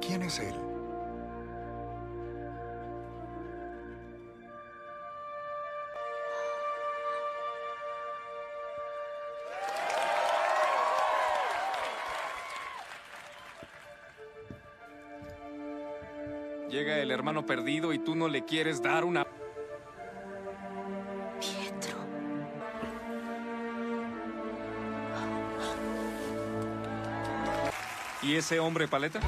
¿quién es él? Llega el hermano perdido y tú no le quieres dar una... ¿Y ese hombre paleta?